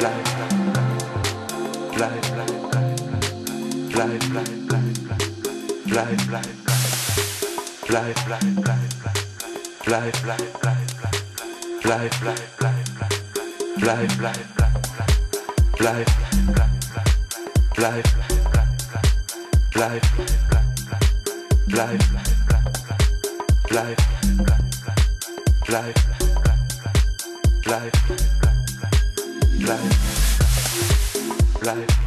life life life life life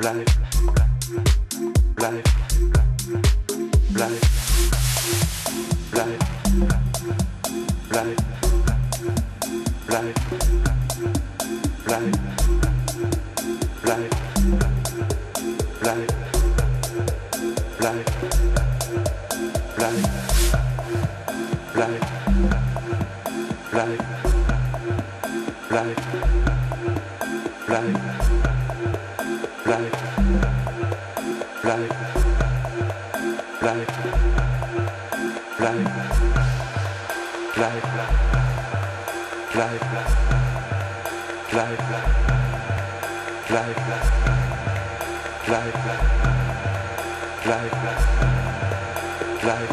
life Life. bleib, bleib, bleib. bleib, bleib, bleib, bleib, bleib, bleib, bleib, bleib, bleib, bleib, bleib,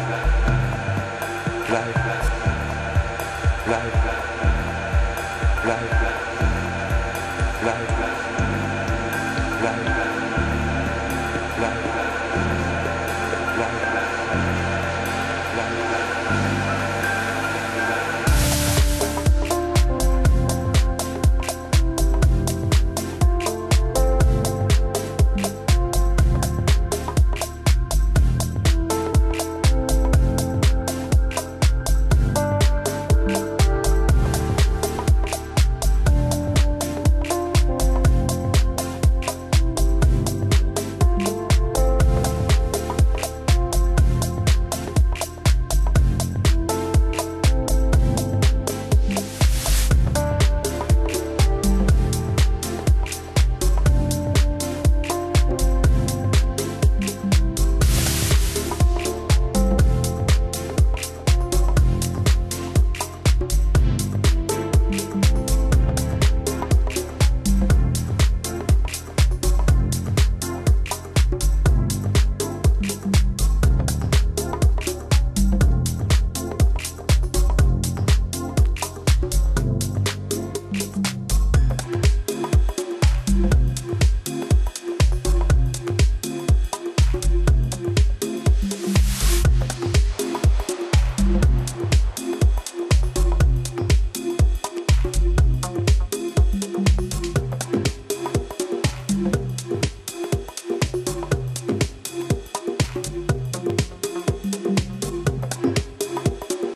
bleib, bleib. 来。